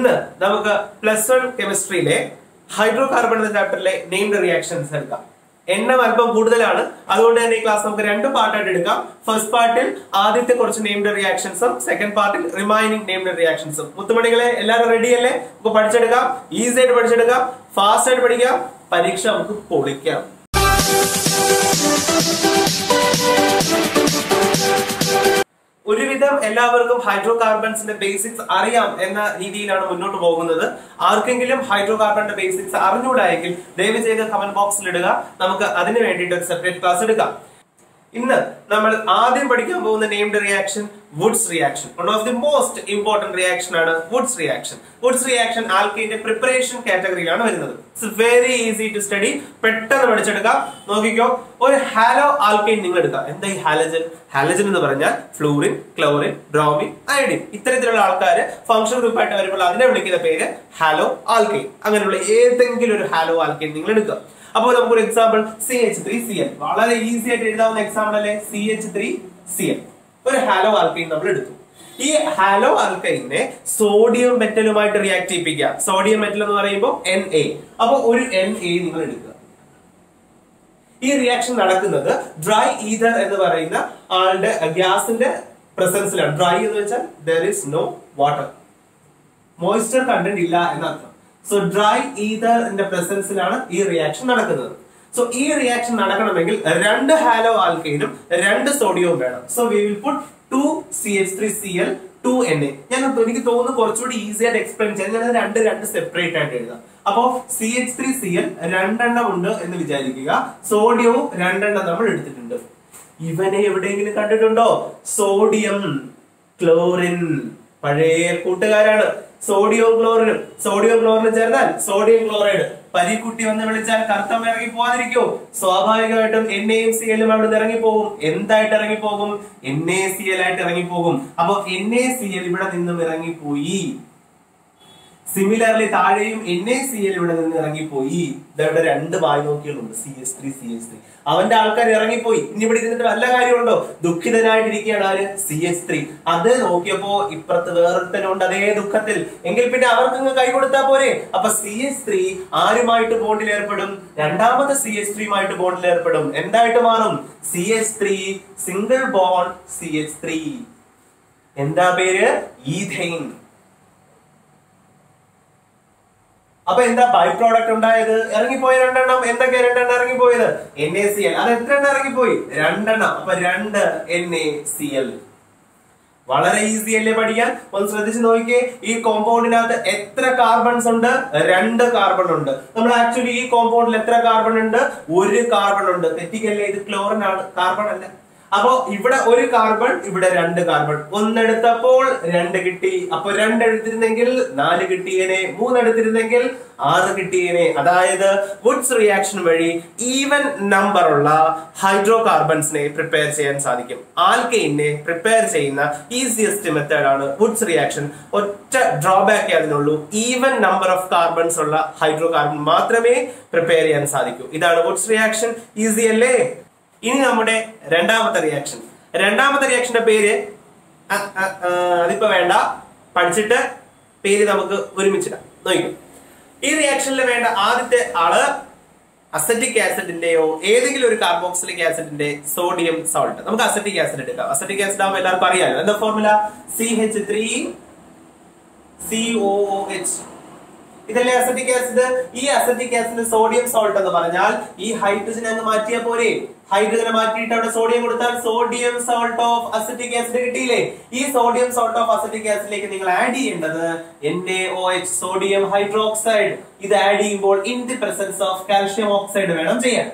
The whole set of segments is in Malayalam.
ഇന്ന് നമുക്ക് പ്ലസ് വൺ കെമിസ്ട്രിയിലെ ഹൈഡ്രോ കാർബൺ എന്ന ചാപ്റ്ററിലെ നെയിംഡ് റിയാക്ഷൻസ് എടുക്കാം. എണ്ണം അല്പം കൂടുതലാണ്. അതുകൊണ്ട് തന്നെ ഈ ക്ലാസ് നമുക്ക് രണ്ട് പാർട്ടായിട്ട് എടുക്കാം. ഫസ്റ്റ് പാർട്ടിൽ ആദ്യത്തെ കുറച്ച് നെയിംഡ് റിയാക്ഷൻസും സെക്കൻഡ് പാർട്ടിൽ റിമൈനിങ് നെയിംഡ് റിയാക്ഷൻസും മുത്തുമണികളെ എല്ലാവരും റെഡി അല്ലേ? നമുക്ക് പഠിച്ചെടുക്കാം. ഈസി ആയിട്ട് പഠിച്ചെടുക്കാം. ഫാസ്റ്റ് ആയിട്ട് പഠിക്കാം. പരീക്ഷ നമുക്ക് പൊളിക്കാം. എല്ലാവർക്കും ഹൈഡ്രോ കാർബൺസിന്റെ ബേസിക്സ് അറിയാം എന്ന രീതിയിലാണ് മുന്നോട്ട് പോകുന്നത്. ആർക്കെങ്കിലും ഹൈഡ്രോ കാർബണിന്റെ ബേസിക്സ് അറിഞ്ഞൂടായെങ്കിൽ ദയവ് ചെയ്ത് കമന്റ് ബോക്സിൽ ഇടുക. നമുക്ക് അതിനു വേണ്ടിയിട്ട് ഒരു സെപ്പറേറ്റ് ക്ലാസ് എടുക്കാം. ഇന്ന് നമ്മൾ ആദ്യം പഠിക്കാൻ പോകുന്ന named reaction Wurtz reaction one of the most important reaction ആണ് വുഡ്സ് റിയാക്ഷൻ വുഡ്സ് റിയാക്ഷൻ ആൽക്കൈന്റെ പ്രിപ്പറേഷൻ കാറ്റഗറിയിലാണ് വരുന്നത്. It's very easy to study പെട്ടെന്ന് പഠിച്ചെടുക്കാം. നോക്കിക്കോ. ഒരു ഹാലോ ആൽക്കൈൻ നിങ്ങൾ എടുക്കാം. എന്താ ഈ ഹാലജൻ ഹാലജൻ എന്ന് പറഞ്ഞാൽ ഫ്ലൂറിൻ ക്ലോറിൻ ബ്രോമിൻ അയഡിൻ ഇത്തരത്തിലുള്ള ആൾക്കാർ ഫംഗ്ഷൻ ഗ്രൂപ്പായിട്ട് വരുമ്പോൾ അതിനെ വിളിക്കുന്ന പേര് ഹാലോ ആൽക്കൈൻ അങ്ങനെയുള്ള ഏതെങ്കിലും ഒരു ഹാലോ ആൽക്കൈൻ നിങ്ങൾ എടുക്കുക. അപ്പോൾ നമുക്കൊരു example C H three C L വളരെ ഈസി ആയിട്ട് എഴുതാവുന്ന എക്സാമ്പിൾ അല്ലേ? C H three C L ഒരു ഹാലോ ആൽക്കൈൻ നമ്മൾ എടുത്തു. ഈ ഹാലോ ആൽക്കൈനെ സോഡിയം മെറ്റലുമായിട്ട് റിയാക്ട് ചെയ്യിപ്പിക്കുക. സോഡിയം മെറ്റൽ എന്ന് പറയുമ്പോൾ എൻ എ അപ്പൊ ഒരു എൻ എ നിങ്ങൾ എടുക്കുക. ഈ റിയാക്ഷൻ നടക്കുന്നത് ഡ്രൈ ഈതർ എന്ന് പറയുന്ന ആളുടെ ഗ്യാസിന്റെ പ്രസൻസിലാണ് ഡ്രൈ എന്ന് വെച്ചാൽ there is no water moisture content ഇല്ല എന്നർത്ഥം. സോ ഡ്രൈ ഈതറിന്റെ പ്രസൻസിലാണ് ഈ റിയാക്ഷൻ നടക്കുന്നത്. സോ ഈ റിയാക്ഷൻ നടക്കണമെങ്കിൽ രണ്ട് ഹാലോ ആൽക്കൈനും രണ്ട് സോഡിയവും വേണം. So we will put two C H three C L two N A ഞാൻ എനിക്ക് തോന്നുന്നു കുറച്ചുകൂടി ഈസി ആയിട്ട് എക്സ്പ്ലെയിൻ ചെയ്യാൻ ഞാൻ രണ്ട് രണ്ട് സെപ്പറേറ്റ് ആയിട്ട് എഴുതാം. അപ്പോ C H three C L രണ്ടെണ്ണം ഉണ്ട് എന്ന് വിചാരിക്കുക. സോഡിയവും രണ്ടെണ്ണം നമ്മൾ എടുത്തിട്ടുണ്ട്. ഇവനെ എവിടെയെങ്കിലും കണ്ടിട്ടുണ്ടോ? സോഡിയം ക്ലോറിൻ പഴയ കൂട്ടുകാരാണ്. സോഡിയോ ക്ലോറിനും സോഡിയോ ക്ലോറിനും ചേർന്നാൽ സോഡിയം ക്ലോറൈഡ് പരീക്കുട്ടി വന്ന് വിളിച്ചാൽ കർത്തം ഇറങ്ങി പോവാതിരിക്കോ സ്വാഭാവികമായിട്ടും എൻ എയും സി എല്ലും അവിടെ ഇറങ്ങി പോകും എന്തായിട്ട് ഇറങ്ങി പോകും എൻ എ സി എൽ ആയിട്ട് ഇറങ്ങി പോകും അപ്പൊ എൻ എ സി എൽ ഇവിടെ നിന്നും ഇറങ്ങിപ്പോയി. സിമിലർലി താഴെയും എൻ എ സി എൽ ഇവിടെ നിന്ന് ഇറങ്ങിപ്പോയി. ഇതവിടെ രണ്ട് വായു നോക്കികളുണ്ട്. C S three C S three അവന്റെ ആൾക്കാർ ഇറങ്ങിപ്പോയി. ഇനി ഇവിടെ ഇരുന്നിട്ട് വല്ല കാര്യമുണ്ടോ? ദുഃഖിതനായിട്ടിരിക്കുകയാണ് ആര്? സി എസ് ത്രീ അത് നോക്കിയപ്പോ ഇപ്പുറത്ത് വേറൊരുത്തനുണ്ട് അതേ ദുഃഖത്തിൽ. എങ്കിൽ പിന്നെ അവർക്ക് കൈ കൊടുത്താൽ പോരെ? അപ്പൊ സി എസ് ത്രീ ആരുമായിട്ട് ബോണ്ടിൽ ഏർപ്പെടും? രണ്ടാമത്തെ സി എസ് ത്രീയുമായിട്ട് ബോണ്ടിൽ ഏർപ്പെടും. എന്തായിട്ട് മാറും? C S three single bond C S three എന്താ പേര്? ഈഥൈൻ അപ്പൊ എന്താ ബൈ പ്രോഡക്റ്റ് ഉണ്ടായത്? ഇറങ്ങിപ്പോയ രണ്ടെണ്ണം. എന്തൊക്കെ രണ്ടെണ്ണം ഇറങ്ങിപ്പോയത്? എൻ എ സി എൽ അത് എത്ര എണ്ണം ഇറങ്ങിപ്പോയി? രണ്ടെണ്ണം. അപ്പൊ രണ്ട് എൻ എ സി എൽ വളരെ ഈസി അല്ലേ പഠിക്കാൻ? ഒന്ന് ശ്രദ്ധിച്ചു നോക്കിയേ ഈ കോമ്പൗണ്ടിനകത്ത് എത്ര കാർബൺസ് ഉണ്ട്? രണ്ട് കാർബൺ ഉണ്ട്. നമ്മൾ ആക്ച്വലി ഈ കോമ്പൗണ്ടിൽ എത്ര കാർബൺ ഉണ്ട്? ഒരു കാർബൺ ഉണ്ട്. തെറ്റിക്കല്ലേ? ഇത് ക്ലോറിൻ ആണ്. കാർബൺ അല്ല. അപ്പോ ഇവിടെ ഒരു കാർബൺ ഇവിടെ രണ്ട് കാർബൺ ഒന്നെടുത്തപ്പോൾ രണ്ട് കിട്ടി. അപ്പൊ രണ്ട് എടുത്തിരുന്നെങ്കിൽ നാല് കിട്ടിയനെ. മൂന്നെടുത്തിരുന്നെങ്കിൽ ആറ് കിട്ടിയനെ. അതായത് വുഡ്സ് റിയാക്ഷൻ വഴി ഈവൻ നമ്പർ ഉള്ള ഹൈഡ്രോ കാർബൺസിനെ പ്രിപ്പയർ ചെയ്യാൻ സാധിക്കും. ആൽക്കെയിനെ പ്രിപ്പയർ ചെയ്യുന്ന ഈസിയസ്റ്റ് മെത്തേഡ് ആണ് വുഡ്സ് റിയാക്ഷൻ ഒറ്റ ഡ്രോബാക്കേ അതിനുള്ളൂ. ഈവൻ നമ്പർ ഓഫ് കാർബൺസ് ഉള്ള ഹൈഡ്രോ കാർബൺ മാത്രമേ പ്രിപ്പയർ ചെയ്യാൻ സാധിക്കൂ. ഇതാണ് വുഡ്സ് റിയാക്ഷൻ ഈസി അല്ലേ? ഇനി നമ്മുടെ രണ്ടാമത്തെ റിയാക്ഷൻ രണ്ടാമത്തെ റിയാക്ഷന്റെ പേര് അതിപ്പോ വേണ്ട. പഠിച്ചിട്ട് പേര് നമുക്ക് ഒരുമിച്ചിടാം. നോക്കും ഈ റിയാക്ഷനിൽ വേണ്ട ആദ്യത്തെ ആൾ അസറ്റിക് ആസിഡിന്റെയോ ഏതെങ്കിലും ഒരു കാർബോക്സിലിക് ആസിഡിന്റെ സോഡിയം സോൾട്ട് നമുക്ക് അസറ്റിക് ആസിഡ് എടുക്കാം അസറ്റിക് ആസിഡ് ആകുമ്പോൾ എല്ലാവർക്കും അറിയാമല്ലോ എന്താ formula C H three C O H ഇതല്ലേ അസറ്റിക് ആസിഡ് ഈ അസറ്റിക് ആസിഡ് സോഡിയം സോൾട്ട് എന്ന് പറഞ്ഞാൽ ഈ ഹൈഡ്രജൻ അങ്ങ് മാറ്റിയാൽ പോരെ. ഹൈഡ്രജനെ മാറ്റിയിട്ട് അവിടെ സോഡിയം കൊടുത്താൽ sodium salt of acetic acid കിട്ടിയില്ലേ? ഈ സോഡിയം സോൾട്ട് ഓഫ് അസറ്റിക് ആസിഡിലേക്ക് നിങ്ങൾ ആഡ് ചെയ്യേണ്ടത് N A O H sodium hydroxide ഇത് ആഡ് ചെയ്യുമ്പോൾ in the presence of calcium oxide വേണം ചെയ്യാൻ.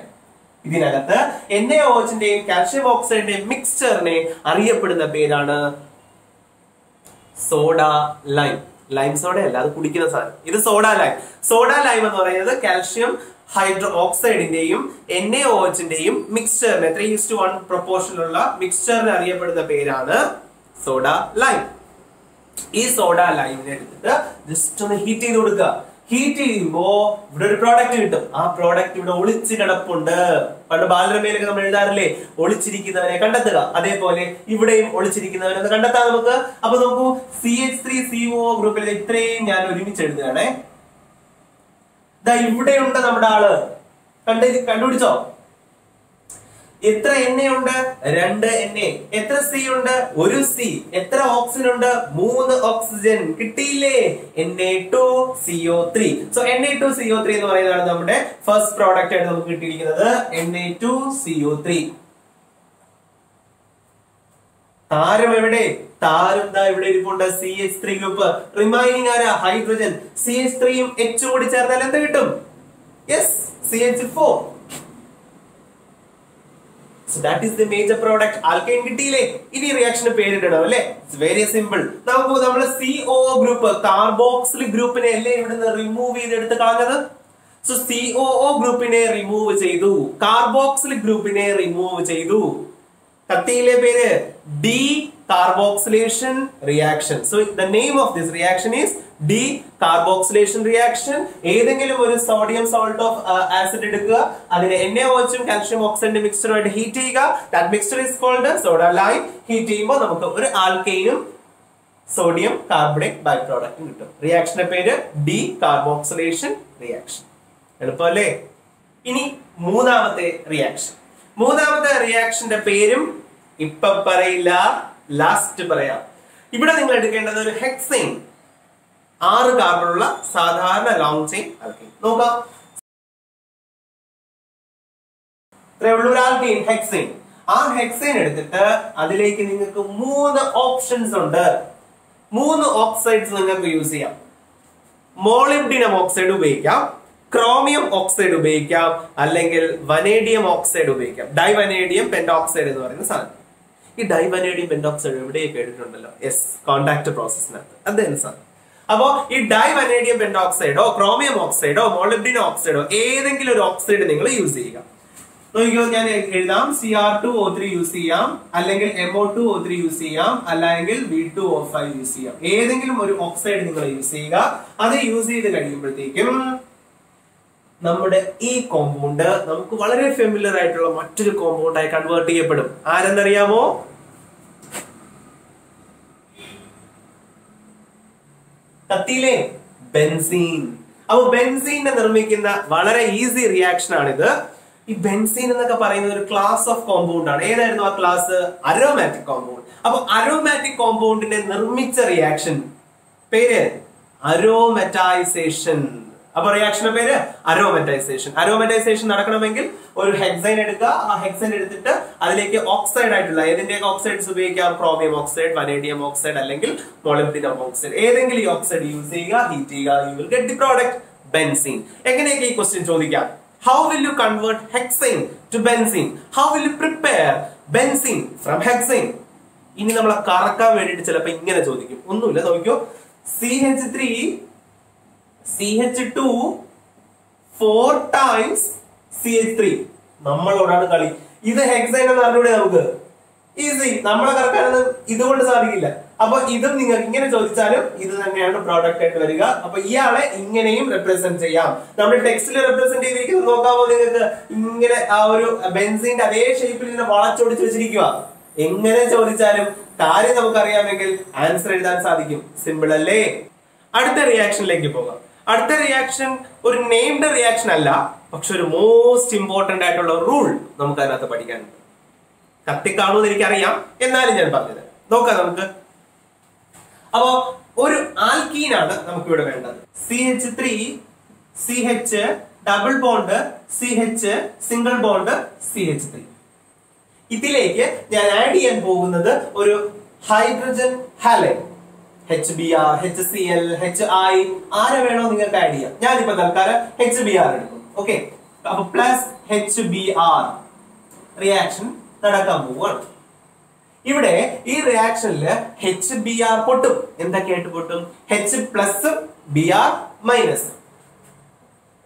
ഇതിനകത്ത് എൻ എ ഒ എച്ചിന്റെയും കാൽഷ്യം ഓക്സൈഡിന്റെയും മിക്സ്ചറിനെ അറിയപ്പെടുന്ന പേരാണ് സോഡ ലൈം. ലൈം സോഡ അല്ല അത് കുടിക്കുന്ന സാധനം. ഇത് സോഡ ലൈം. സോഡ ലൈം എന്ന് പറയുന്നത് കാൽഷ്യം ഹൈഡ്രോ ഓക്സൈഡിന്റെയും എൻ എ ഓച്ചിന്റെയും മിക്സ്ചറിന് ത്രീ ഇസ് ടു വൺ പ്രൊപ്പോർഷനുള്ള മിക്സ്ചറിന് അറിയപ്പെടുന്ന പേരാണ് സോഡ ലൈം ഈ സോഡ ലൈമിനെ എടുത്തിട്ട് ജസ്റ്റ് ഒന്ന് ഹീറ്റ് ചെയ്ത് കൊടുക്കുക ഹീറ്റ് ചെയ്യുമ്പോ ഇവിടെ ഒരു പ്രോഡക്റ്റ് കിട്ടും. ആ പ്രോഡക്റ്റ് ഇവിടെ ഒളിച്ച് കിടപ്പുണ്ട്. പണ്ട് ബാലരമയിലൊക്കെ നമ്മൾ എഴുതാറില്ലേ? ഒളിച്ചിരിക്കുന്നവരെ കണ്ടെത്തുക. അതേപോലെ ഇവിടെയും ഒളിച്ചിരിക്കുന്നവരെ കണ്ടെത്താം നമുക്ക്. അപ്പൊ നോക്കൂ C H three C O ഗ്രൂപ്പിൽ ഇത്രയും ഞാൻ ഒരുമിച്ച് എഴുതുകയാണേ. ദാ ഇവിടെയുണ്ട് നമ്മുടെ ആൾ. കണ്ട് കണ്ടുപിടിച്ചോ? എത്ര എണ്ണയുണ്ട്? രണ്ട് എണ്ണ. എത്ര സി ഉണ്ട്? ഒരു സി. എത്ര ഓക്സിജൻ ഉണ്ട്? മൂന്ന് ഓക്സിജൻ കിട്ടിയില്ലേ? N A two C O three so N A two C O three എന്ന് പറയുന്നതാണ് നമ്മുടെ ഫസ്റ്റ് പ്രോഡക്റ്റ് ആയിട്ട് നമുക്ക് കിട്ടിയിരിക്കുന്നത്. N A two C O three താരം എവിടെ താരം ദാ ഇവിടെ ഇരിപ്പുണ്ട്. C H three group remaining ആരാ? ഹൈഡ്രജൻ സി എച്ച് ത്രീയും എച്ചും കൂടി ചേർന്നാൽ എന്ത് കിട്ടും? Yes C H four so that is the major product alkane കിട്ടിയില്ലേ? ഇനി റിയാക്ഷന് പേരിടണം അല്ലേ? വെരി സിമ്പിൾ നമുക്ക് നമ്മൾ സി ഒ ഗ്രൂപ്പ് കാർബോക്സിൽ ഗ്രൂപ്പിനെ അല്ലേ ഇവിടുന്ന് റിമൂവ് ചെയ്തെടുത്ത് കളഞ്ഞത്? സോ സി ഒ ഗ്രൂപ്പിനെ റിമൂവ് ചെയ്തു. കാർബോക്സിൽ ഗ്രൂപ്പിനെ റിമൂവ് ചെയ്തു. കത്തിയിലെ പേര്? Decarboxylation reaction so the name of this reaction is decarboxylation reaction ഏതെങ്കിലും ഒരു സോഡിയം സോൾട്ട് ഓഫ് ആസിഡ് എടുക്കുക. അതിനെ എൻ എച്ചും കാൽഷ്യം ഓക്സൈഡിന്റെ മിക്സ്ചറുമായിട്ട് ഹീറ്റ് ചെയ്യുക. That mixture is called soda lime heat ചെയ്യുമ്പോൾ നമുക്ക് ഒരു ആൽക്കൈനും സോഡിയം കാർബണേറ്റ് ബൈ പ്രോഡക്റ്റും കിട്ടും. റിയാക്ഷന്റെ പേര് ഡി കാർബോക്സിലേഷൻ റിയാക്ഷൻ എളുപ്പമല്ലേ? ഇനി മൂന്നാമത്തെ റിയാക്ഷൻ മൂന്നാമത്തെ റിയാക്ഷന്റെ പേരും ഇപ്പൊ പറയില്ല ലാസ്റ്റ് പറയാം. ഇവിടെ നിങ്ങൾ എടുക്കേണ്ടത് ഒരു ഹെക്സൈൻ ആറ് കാർബണുള്ള സാധാരണ ലോങ് ചെയിൻ ആൽക്കൈൻ നോക്കാം. ഒരു ആൽക്കൈൻ ഹെക്സൈൻ ആ ഹെക്സൈൻ എടുത്തിട്ട് അതിലേക്ക് നിങ്ങൾക്ക് മൂന്ന് ഓപ്ഷൻസ് ഉണ്ട്. മൂന്ന് ഓക്സൈഡ്സ് നിങ്ങൾക്ക് യൂസ് ചെയ്യാം. മോളിബ്ഡിനം ഓക്സൈഡ് ഉപയോഗിക്കാം ക്രോമിയം ഓക്സൈഡ് ഉപയോഗിക്കാം അല്ലെങ്കിൽ വനേഡിയം ഓക്സൈഡ് ഉപയോഗിക്കാം. ഡൈവനേഡിയം പെൻഡോക്സൈഡ് എന്ന് പറയുന്ന സാധനം. ഈ ഡൈവനേഡിയം പെന്റോക്സൈഡ് എവിടെയൊക്കെ കേട്ടിട്ടുണ്ടല്ലോ? എസ് കോണ്ടാക്ട് പ്രോസസ്സിനകത്ത് അത് എൻസാണ് അപ്പോ ഈ ഡൈവനേഡിയം പെന്റോക്സൈഡോ ക്രോമിയം ഓക്സൈഡോ മോളിബ്രിൻ ഓക്സൈഡോ ഏതെങ്കിലും ഒരു ഓക്സൈഡ് നിങ്ങൾ യൂസ് ചെയ്യുക. നോക്കിയോ ഞാൻ എഴുതാം. C R two O three use ചെയ്യാം. അല്ലെങ്കിൽ M O two O three use ചെയ്യാം. അല്ലെങ്കിൽ B two O five use ചെയ്യാം. ഏതെങ്കിലും ഒരു ഓക്സൈഡ് നിങ്ങൾ യൂസ് ചെയ്യുക. അത് യൂസ് ചെയ്ത് കഴിയുമ്പോഴത്തേക്കും നമ്മുടെ ഈ കോമ്പൗണ്ട് നമുക്ക് വളരെ ഫെമിലർ ആയിട്ടുള്ള മറ്റൊരു കോമ്പൗണ്ടായി കൺവേർട്ട് ചെയ്യപ്പെടും. ആരെന്നറിയാമോ കത്തിയിലെ ബെൻസീൻ. അപ്പൊ ബെൻസീനെ നിർമ്മിക്കുന്ന വളരെ ഈസി റിയാക്ഷൻ ആണിത്. ഈ ബെൻസീൻ എന്നൊക്കെ പറയുന്ന ഒരു ക്ലാസ് ഓഫ് കോമ്പൗണ്ട് ആണ്. ഏതായിരുന്നു ആ ക്ലാസ് അരോമാറ്റിക് കോമ്പൗണ്ട് അപ്പൊ അരോമാറ്റിക് കോമ്പൗണ്ടിനെ നിർമ്മിച്ച റിയാക്ഷൻ പേര്? അരോമറ്റൈസേഷൻ അപ്പൊ റിയാക്ഷന്റെ പേര് അരോമറ്റൈസേഷൻ അരോമറ്റൈസേഷൻ നടക്കണമെങ്കിൽ ഒരു ഹെക്സൈൻ എടുക്കുക. ആ ഹെക്സൈൻ എടുത്തിട്ട് അതിലേക്ക് ഓക്സൈഡ് ആയിട്ടുള്ള ഏതിന്റെയൊക്കെ ഓക്സൈഡ്സ് ഉപയോഗിക്കാം? ക്രോമിയം ഓക്സൈഡ് വനേഡിയം ഓക്സൈഡ് അല്ലെങ്കിൽ മോളിബ്ഡിനം ഓക്സൈഡ് ഏതെങ്കിലും ഈ ഓക്സൈഡ് യൂസ് ചെയ്യുക ഹീറ്റ് ചെയ്യുക you will get the product benzene എങ്ങനെയൊക്കെ ഈ ക്വസ്റ്റ്യൻ ചോദിക്കാം? How will you convert hexane to benzene how will you prepare benzene from hexane ഇനി നമ്മളെ കറക്കാൻ വേണ്ടിയിട്ട് ചിലപ്പോൾ ഇങ്ങനെ ചോദിക്കും. ഒന്നുമില്ല നോക്കിയോ C H three C H two four times C H three നമ്മളോടാണ് കളി. ഇത് ഹെക്സൈൻ എന്ന് അറിഞ്ഞൂടെ നമുക്ക്? ഈസി നമ്മളെ കറക്കാനൊന്നും ഇതുകൊണ്ട് സാധിക്കില്ല. അപ്പൊ ഇതും നിങ്ങൾക്ക് ഇങ്ങനെ ചോദിച്ചാലും ഇത് തന്നെയാണ് പ്രോഡക്റ്റ് ആയിട്ട് വരിക. അപ്പൊ ഇയാളെ ഇങ്ങനെയും റെപ്രസെന്റ് ചെയ്യാം. നമ്മുടെ ടെക്സ്റ്റിൽ റെപ്രസെന്റ് ചെയ്തിരിക്കുന്നത് നോക്കാമോ നിങ്ങൾക്ക്? ഇങ്ങനെ ആ ഒരു ബെൻസിന്റെ അതേ ഷേപ്പിൽ ഇങ്ങനെ വളച്ചൊടിച്ച് വെച്ചിരിക്കുക എങ്ങനെ ചോദിച്ചാലും കാര്യം നമുക്കറിയാമെങ്കിൽ ആൻസർ എഴുതാൻ സാധിക്കും. സിമ്പിൾ അല്ലേ? അടുത്ത റിയാക്ഷനിലേക്ക് പോകാം. അടുത്ത റിയാക്ഷൻ ഒരു നെയിംഡ് റിയാക്ഷൻ അല്ല പക്ഷെ ഒരു മോസ്റ്റ് ഇമ്പോർട്ടന്റ് ആയിട്ടുള്ള റൂൾ നമുക്ക് അതിനകത്ത് പഠിക്കാനുണ്ട് കത്തിക്കാണൂന്ന് എനിക്കറിയാം എന്നാലും ഞാൻ പറഞ്ഞത് നോക്കാം നമുക്ക്. അപ്പോ ഒരു ആൽക്കീനാണ് നമുക്ക് ഇവിടെ വേണ്ടത്. C H three C H double bond C H single bond C H three ഇതിലേക്ക് ഞാൻ ആഡ് ചെയ്യാൻ പോകുന്നത് ഒരു hydrogen halide H B R H C L H I ആരെ വേണോ നിങ്ങൾക്ക് ആഡ് ചെയ്യാം. ഞാനിപ്പോ തൽക്കാലം എച്ച് ബി ആർ എടുക്കും. ഓക്കെ അപ്പൊ plus H B R reaction നടക്കാൻ പോവുകയാണ് ഇവിടെ ഈ റിയാക്ഷനിൽ എച്ച് ബി ആർ പൊട്ടും. എന്തൊക്കെയായിട്ട് പൊട്ടും? H plus B R minus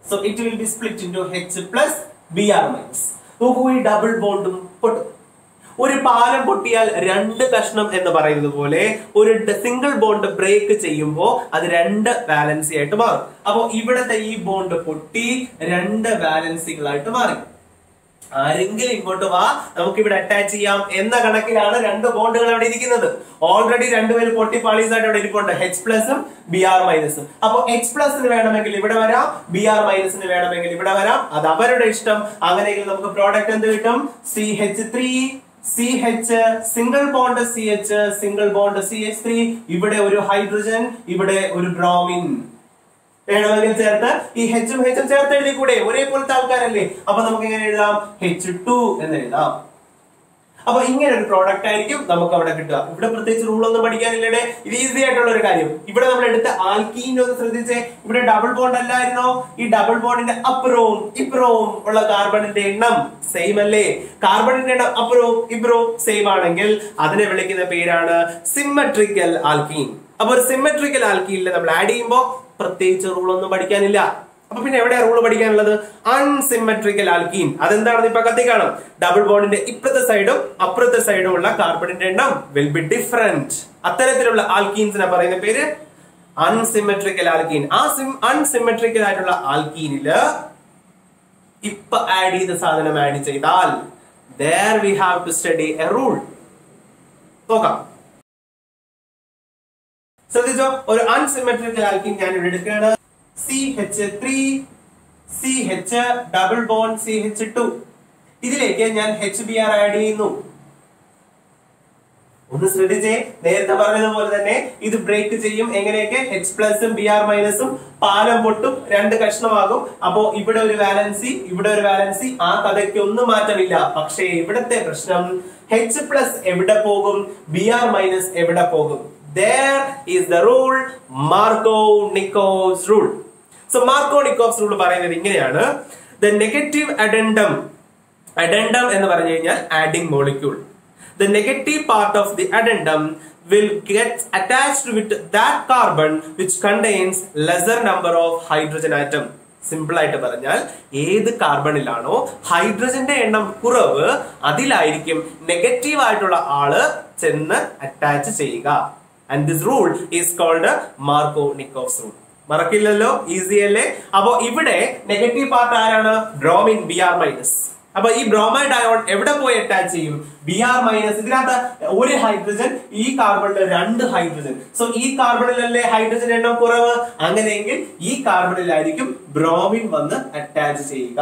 so it will be split into H plus B R minus നോക്കൂ ഈ ഡബിൾ ബോണ്ടും പൊട്ടും. ഒരു പാലം പൊട്ടിയാൽ രണ്ട് കഷ്ണം എന്ന് പറയുന്നത് പോലെ ഒരു സിംഗിൾ ബോണ്ട് ബ്രേക്ക് ചെയ്യുമ്പോൾ അത് രണ്ട് ബാലൻസി ആയിട്ട് മാറും. അപ്പോ ഇവിടത്തെ ഈ ബോണ്ട് പൊട്ടി രണ്ട് ബാലൻസികളായിട്ട് മാറി. ആരെങ്കിലും ഇങ്ങോട്ട് വാ നമുക്ക് ഇവിടെ അറ്റാച്ച് ചെയ്യാം എന്ന കണക്കിലാണ് രണ്ട് ബോണ്ടുകൾ അവിടെ ഇരിക്കുന്നത്. ഓൾറെഡി രണ്ടുപേര് പൊട്ടി പാളീസായിട്ട് അവിടെ ഇരിപ്പുണ്ട്. എച്ച് പ്ലസും ബി ആർ മൈനസും അപ്പൊ എച്ച് പ്ലസിന് വേണമെങ്കിൽ ഇവിടെ വരാം ബി ആർ മൈനസിന് വേണമെങ്കിൽ ഇവിടെ വരാം. അത് അവരുടെ ഇഷ്ടം. അങ്ങനെയെങ്കിൽ നമുക്ക് പ്രോഡക്റ്റ് എന്ത് കിട്ടും? C H three H single bond C H single bond C H three ഇവിടെ ഒരു ഹൈഡ്രജൻ ഇവിടെ ഒരു ബ്രോമിൻ വേണമെങ്കിൽ ചേർത്ത്. ഈ ഹെച്ചും ഹെച്ചും ചേർത്ത് എഴുതി കൂടെ ഒരേപോലത്തെ ആൾക്കാരല്ലേ. അപ്പൊ നമുക്ക് എങ്ങനെ എഴുതാം? ഹെച്ച് ടു എന്ന് എഴുതാം. അപ്പൊ ഇങ്ങനെ ഒരു പ്രോഡക്റ്റ് ആയിരിക്കും നമുക്ക് അവിടെ കിട്ടുക. ഇവിടെ പ്രത്യേകിച്ച് റൂൾ ഒന്നും പഠിക്കാനില്ലേ ഇത് ഈസി ആയിട്ടുള്ള ഒരു കാര്യം. ഇവിടെ നമ്മൾ എടുത്ത ആൽക്കീൻ ഒന്ന് ശ്രദ്ധിച്ചേ. ഇവിടെ ഡബിൾ ബോണ്ട് അല്ലായിരുന്നോ? ഈ ഡബിൾ ബോണ്ടിന്റെ അപ്പുറവും ഇപ്പുറവും ഉള്ള കാർബണിന്റെ എണ്ണം സെയിം അല്ലേ? കാർബണിന്റെ എണ്ണം അപ്പുറവും ഇപ്പുറവും സെയിം ആണെങ്കിൽ അതിനെ വിളിക്കുന്ന പേരാണ് സിമ്മട്രിക്കൽ ആൽക്കീൻ അപ്പൊ ഒരു സിമ്മട്രിക്കൽ ആൽക്കീനിൽ നമ്മൾ ആഡ് ചെയ്യുമ്പോൾ പ്രത്യേകിച്ച് റൂൾ ഒന്നും പഠിക്കാനില്ല. അപ്പൊ പിന്നെ എവിടെയാ റൂൾ പഠിക്കാനുള്ളത്? അൺസിമെട്രിക്കൽ ആൽക്കീൻ അതെന്താണെന്ന് ഇപ്പൊ കത്തി കാണാം ഡബിൾ ബോണ്ടിന്റെ ഇപ്പുറത്തെ സൈഡും അപ്പുറത്തെ സൈഡും ഉള്ള കാർബണിന്റെ എണ്ണം വിൽ ബി ഡിഫറെന്റ് അത്തരത്തിലുള്ള ആൽക്കീൻസിനെ പറയുന്ന പേര് അൺസിമെട്രിക്കൽ ആൽക്കീൻ ആ അൺസിമെട്രിക്കൽ ആയിട്ടുള്ള ആൽക്കീനിൽ ഇപ്പൊ ആഡ് ചെയ്ത സാധനം ആഡ് ചെയ്താൽ there we have to study a rule. നോക്കാം. ശ്രദ്ധിച്ചോ? ഒരു അൺസിമെട്രിക്കൽ ആൽക്കീൻ ഞാൻ ഇവിടെ എടുക്കുകയാണ്. C CH double H two ഇതിലേക്ക് ഞാൻ ആർ ആഡ് ചെയ്യുന്നു. ഒന്ന് ശ്രദ്ധിച്ചേ നേരത്തെ പറഞ്ഞതുപോലെ തന്നെ ഇത് ബ്രേക്ക് ചെയ്യും. എങ്ങനെയൊക്കെ? എച്ച് പ്ലസും ബി ആർ മൈനസും പാലം പൊട്ടും രണ്ട് കഷ്ണമാകും. അപ്പോ ഇവിടെ ഒരു വാലൻസി ഇവിടെ ഒരു വാലൻസി ആ കഥയ്ക്ക് ഒന്നും മാറ്റമില്ല. പക്ഷേ ഇവിടത്തെ പ്രശ്നം എച്ച് പ്ലസ് എവിടെ പോകും? ബി ആർ മൈനസ് എവിടെ പോകും? There is the rule Markovnikov's rule. So Markovnikov's rule പറയുന്നത് ഇങ്ങനെയാണ്. ദ നെഗറ്റീവ് അഡൻഡം അഡൻഡം എന്ന് പറഞ്ഞു കഴിഞ്ഞാൽ adding molecule the negative part of the addendum will get attached with that carbon which contains lesser number of hydrogen atom simple ആയിട്ട് പറഞ്ഞാൽ ഏത് കാർബണിലാണോ ഹൈഡ്രജന്റെ എണ്ണം കുറവ് അതിലായിരിക്കും നെഗറ്റീവ് ആയിട്ടുള്ള ആൾ ചെന്ന് അറ്റാച്ച് ചെയ്യുക. And this rule is called Markovnikov's rule മറക്കില്ലല്ലോ easy അല്ലേ? അപ്പോ ഇവിടെ നെഗറ്റീവ് പാർട്ട് ആരാണ്? ബ്രോമിൻ ബി ആർ മൈനസ് അപ്പൊ ഈ ബ്രോമൈഡ് അയോൺ എവിടെ പോയി അറ്റാച്ച് ചെയ്യും? ബി ആർ മൈനസ് ഇതിനകത്ത് ഒരു ഹൈഡ്രജൻ ഈ കാർബണിൽ രണ്ട് ഹൈഡ്രജൻ സോ ഈ കാർബണിലല്ലേ ഹൈഡ്രജൻ എണ്ണം കുറവ്? അങ്ങനെയെങ്കിൽ ഈ കാർബണിലായിരിക്കും ബ്രോമിൻ വന്ന് അറ്റാച്ച് ചെയ്യുക.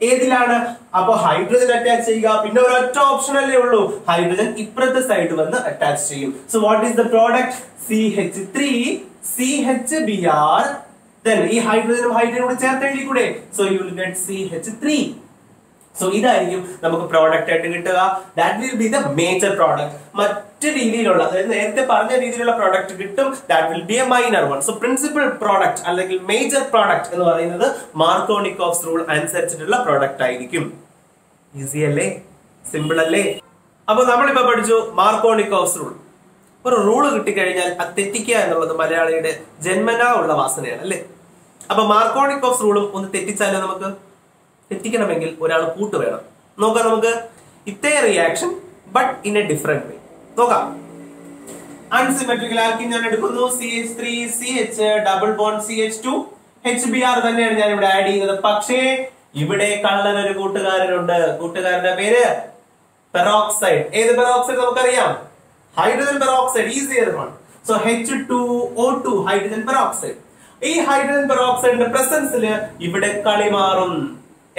ഏതിലാണ്? അപ്പൊ ഹൈഡ്രജൻ അറ്റാച്ച് ചെയ്യുക. പിന്നെ ഒരൊറ്റ ഓപ്ഷൻ അല്ലേ ഉള്ളൂ. ഹൈഡ്രജൻ ഇപ്പുറത്തെ സൈഡ് വന്ന് അറ്റാച്ച് ചെയ്യും. So what is the product C H three C H B R then ഈ ഹൈഡ്രജനും ഹൈഡ്രജനും കൂടെ ചേർത്ത് എഴുതി കൂടെ so you will get C H three so ഇതായിരിക്കും നമുക്ക് പ്രോഡക്റ്റ് ആയിട്ട് കിട്ടുക. That will be the major product മറ്റു രീതിയിലുള്ള അതായത് നേരത്തെ പറഞ്ഞ രീതിയിലുള്ള പ്രോഡക്റ്റ് കിട്ടും. That will be a minor one so principal product അല്ലെങ്കിൽ മേജർ പ്രോഡക്റ്റ് എന്ന് പറയുന്നത് മാർക്കോണിക്കോഫ്സ് റൂൾ അനുസരിച്ചിട്ടുള്ള പ്രോഡക്റ്റ് ആയിരിക്കും. ഈസി അല്ലേ? സിമ്പിൾ അല്ലേ? അപ്പൊ നമ്മളിപ്പോ പഠിച്ചു മാർക്കോണിക്കോഫ്സ് റൂൾ ഒരു റൂൾ കിട്ടിക്കഴിഞ്ഞാൽ അത് തെറ്റിക്കുക എന്നുള്ളത് മലയാളിയുടെ ജന്മനാ ഉള്ള വാസനയാണ് അല്ലേ? അപ്പൊ ഓഫ് റൂളും ഒന്ന് തെറ്റിച്ചാലോ നമുക്ക്? തെറ്റിക്കണമെങ്കിൽ ഒരാൾ കൂട്ട് വേണം. നോക്കാം നമുക്ക് ഇത്തേ reaction but in a different way നോക്കാം. അൺസിമെട്രിക്കൽ ആൽക്കിൻ ഞാൻ എടുക്കുന്നു. C H three C H double bond C H two H B R തന്നെയാണ് ഞാൻ ഇവിടെ ആഡ് ചെയ്യുന്നത്. പക്ഷേ ഇവിടെ കള്ളൻ ഒരു കൂട്ടുകാരനുണ്ട്. കൂട്ടുകാരന്റെ പേര് പെറോക്സൈഡ്. ഏത് പെറോക്സൈഡ് നമുക്കറിയാം? Hydrogen peroxide easier one so H two O two hydrogen peroxide ഈ ഹൈഡ്രജൻ പെറോക്സൈഡിന്റെ പ്രസൻസിൽ ഇവിടെ കളി മാറും.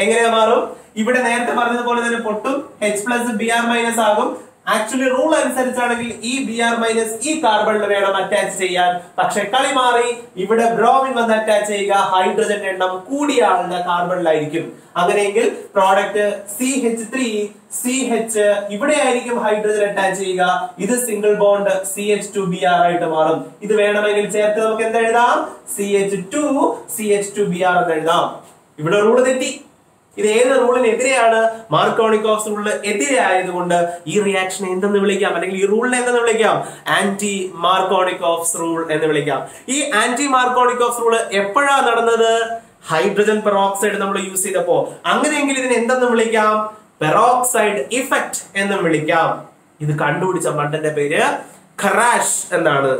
എങ്ങനെയാ മാറും? ഇവിടെ നേരത്തെ പറഞ്ഞതുപോലെ തന്നെ പൊട്ടും H plus B R minus ആകും. ആക്ച്വലി റൂൾ അനുസരിച്ചാണെങ്കിൽ ഈ ബി ആർ മൈനസ് ഈ കാർബണിൽ വേണം അറ്റാച്ച് ചെയ്യാൻ. പക്ഷെ കളി മാറി. ഇവിടെ ബ്രോമിൻ വന്ന് അറ്റാച്ച് ചെയ്യുക. ഹൈഡ്രജൻ എണ്ണം കൂടിയ ആളുടെ കാർബണിലായിരിക്കും അങ്ങനെയെങ്കിൽ product C H three C H ഇവിടെ ആയിരിക്കും ഹൈഡ്രജൻ അറ്റാച്ച് ചെയ്യുക. ഇത് single bond C H two B R ആയിട്ട് മാറും. ഇത് വേണമെങ്കിൽ ചേർത്ത് നമുക്ക് എന്ത് എഴുതാം C H two C H two B R എന്ന് എഴുതാം. ഇവിടെ റൂൾ തെറ്റി. ഇത് ഏത് റൂളിനെതിരെയാണ് മാർക്കോണിക്കോസ് റൂളിന് എതിരെ ആയതുകൊണ്ട് ഈ റിയാക്ഷനെ എന്തെന്ന് വിളിക്കാം? അല്ലെങ്കിൽ ഈ റൂളിനെ എന്തെന്ന് വിളിക്കാം? ആന്റി മാർക്കോണിക്കോഫ്സ് റൂൾ എന്ന് വിളിക്കാം. ഈ ആന്റി മാർക്കോണിക്കോഫ്സ് റൂൾ എപ്പോഴാണ് നടന്നത്? ഹൈഡ്രജൻ പെറോക്സൈഡ് നമ്മൾ യൂസ് ചെയ്തപ്പോ. അങ്ങനെയെങ്കിൽ ഇതിനെ എന്തെന്ന് വിളിക്കാം? പെറോക്സൈഡ് ഇഫക്റ്റ് എന്നും വിളിക്കാം. ഇത് കണ്ടുപിടിച്ച മണ്ടന്റെ പേര് ഖറാഷ് എന്നാണ്.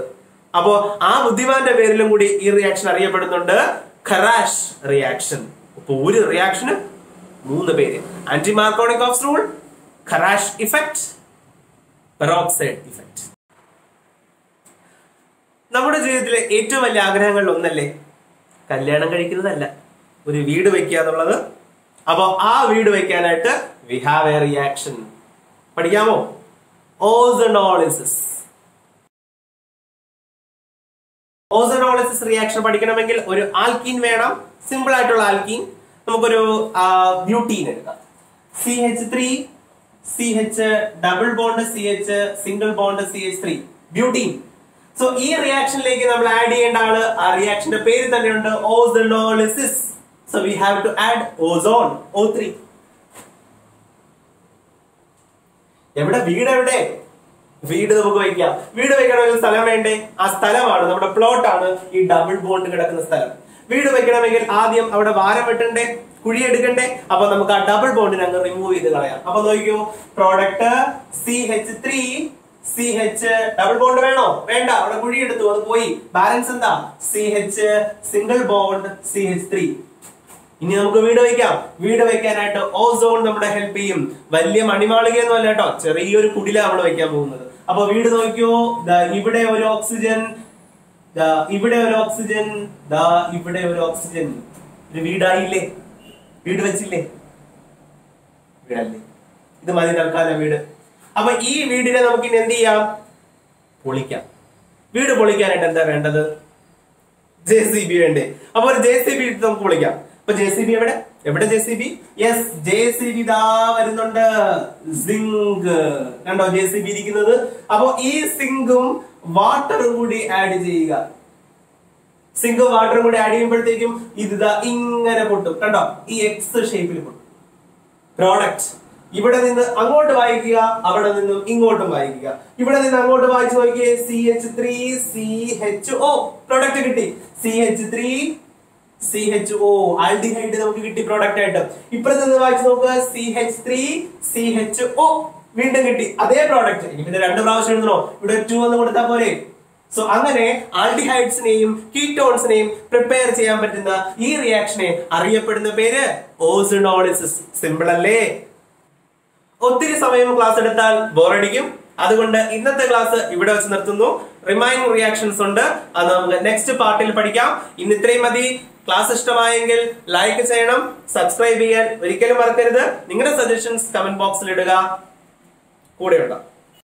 അപ്പോ ആ ബുദ്ധിമാന്റെ പേരിലും കൂടി ഈ റിയാക്ഷൻ അറിയപ്പെടുന്നുണ്ട്. ഖറാഷ് റിയാക്ഷൻ ഒരു റിയാക്ഷന് മൂന്ന് പേര്. Anti Markovnikov rule Kharasch effect peroxide effect നമ്മുടെ ജീവിതത്തിലെ ഏറ്റവും വലിയ ആഗ്രഹങ്ങളിൽ ഒന്നല്ലേ? കല്യാണം കഴിക്കുന്നതല്ല. ഒരു വീട് വെക്കുക എന്നുള്ളത്. അപ്പോ ആ വീട് വെക്കാനായിട്ട് വി ഹാവ് എ റിയാക്ഷൻ പഠിക്കാമോ? ഓസണോളിസിസ് ഓസണോളിസിസ് റിയാക്ഷൻ പഠിക്കണമെങ്കിൽ ഒരു ആൽക്കീൻ വേണം. സിമ്പിൾ ആയിട്ടുള്ള ആൽക്കീൻ നമുക്കൊരു ബ്യൂട്ടീൻ എടുക്കാം. C H three C H double bond C H single bond C H three butene so ഈ റിയാക്ഷനിലേക്ക് നമ്മൾ ആഡ് ചെയ്യേണ്ട ആൾ ആ റിയാക്ഷന്റെ പേര് തന്നെയുണ്ട് ozonolysis so we have to add ozone O three എവിടെ? വീട് എവിടെ? വീട് നമുക്ക് വയ്ക്കാം. വീട് വയ്ക്കണമെങ്കിൽ സ്ഥലം വേണ്ടേ? ആ സ്ഥലമാണ് നമ്മുടെ പ്ലോട്ടാണ് ഈ ഡബിൾ ബോണ്ട് കിടക്കുന്ന സ്ഥലം. വീട് വെക്കണമെങ്കിൽ ആദ്യം അവിടെ വാരം വെട്ടണ്ടേ കുഴി എടുക്കണ്ടേ? അപ്പൊ നമുക്ക് ആ ഡബിൾ ബോണ്ടിനെ അങ്ങ് റിമൂവ് ചെയ്ത് കളയാം. അപ്പൊ നോക്കിയോ product C H three C H double bond വേണോ? വേണ്ട അവിടെ കുഴി എടുത്തു അത് പോയി. ബാലൻസ് എന്താ? C H single bond C H three ഇനി നമുക്ക് വീട് വെക്കാം. വീട് വെക്കാനായിട്ട് ഓസോൺ നമ്മുടെ ഹെൽപ്പ് ചെയ്യും. വലിയ മണിമാളികയൊന്നും അല്ല കേട്ടോ. ചെറിയൊരു കുടിലാണ് നമ്മൾ വെക്കാൻ പോകുന്നത്. അപ്പൊ വീട് നോക്കിയോ ഇവിടെ ഒരു ഓക്സിജൻ ഇവിടെ ഒരു ഓക്സിജൻ ദാ ഇവിടെ ഒരു ഓക്സിജൻ ഒരു വീടായില്ലേ? വീട് വെച്ചില്ലേ? വീടല്ലേ? ഇത് മതി തൽക്കാലം വീട്. അപ്പൊ ഈ വീടിനെ നമുക്ക് ഇനി എന്ത് ചെയ്യാം? പൊളിക്കാം. വീട് പൊളിക്കാനായിട്ട് എന്താ വേണ്ടത്? ജെ സി ബി വേണ്ടേ? അപ്പൊ ഒരു ജെ സി ബി നമുക്ക് വിളിക്കാം അപ്പൊ ജെ സി ബി എവിടെ? എവിടെ J C B? Yes J C B ദാ വരുന്നുണ്ട്. സിങ്ക് കണ്ടോ ജെ സി ബി ഇരിക്കുന്നത്? അപ്പൊ ഈ സിങ്കും വാട്ടറും കൂടി ആഡ് ചെയ്യുക. സിങ്കും വാട്ടറും കൂടി ആഡ് ചെയ്യുമ്പോഴത്തേക്കും ഇത് ഇതാ ഇങ്ങനെ പൊട്ടും. കണ്ടോ? ഈ എക്സ് ഷേപ്പിൽ പൊട്ടും. പ്രോഡക്റ്റ് ഇവിടെ നിന്ന് അങ്ങോട്ട് വായിക്കുക അവിടെ നിന്നും ഇങ്ങോട്ടും വായിക്കുക. ഇവിടെ നിന്ന് അങ്ങോട്ട് വായിച്ചു നോക്കിയേ C H three C H O product കിട്ടി. C H three C H O aldehyde നമുക്ക് കിട്ടി പ്രോഡക്റ്റ് ആയിട്ട്. ഇപ്പുറത്ത് നിന്ന് വായിച്ചു നോക്കുക C H three C H O വീണ്ടും കിട്ടി. അതേ പ്രോഡക്റ്റ് ഇനി പിന്നെ രണ്ട് പ്രാവശ്യം എഴുതണോ? ഇവിടെ ടു എന്ന് കൊടുത്താൽ പോരെ. സോ അങ്ങനെ ആൽഡിഹൈഡ്സിനെയും കീറ്റോൺസിനെയും പ്രിപ്പയർ ചെയ്യാൻ പറ്റുന്ന ഈ റിയാക്ഷനെ അറിയപ്പെടുന്ന പേര് ഓസിനോളിസിസ് സിമ്പിൾ അല്ലേ? ഒത്തിരി സമയം ക്ലാസ് എടുത്താൽ ബോറടിക്കും അതുകൊണ്ട് ഇന്നത്തെ ക്ലാസ് ഇവിടെ വെച്ച് നിർത്തുന്നു. റിമൈനിങ് റിയാക്ഷൻസ് ഉണ്ട്. അത് നമുക്ക് നെക്സ്റ്റ് പാർട്ടിൽ പഠിക്കാം. ഇന്ന് ഇത്രയും മതി. ക്ലാസ് ഇഷ്ടമായെങ്കിൽ ലൈക്ക് ചെയ്യണം. സബ്സ്ക്രൈബ് ചെയ്യാൻ ഒരിക്കലും മറക്കരുത്. നിങ്ങളുടെ സജഷൻസ് കമന്റ് ബോക്സിൽ ഇടുക. കൂടെ ഉണ്ടാവും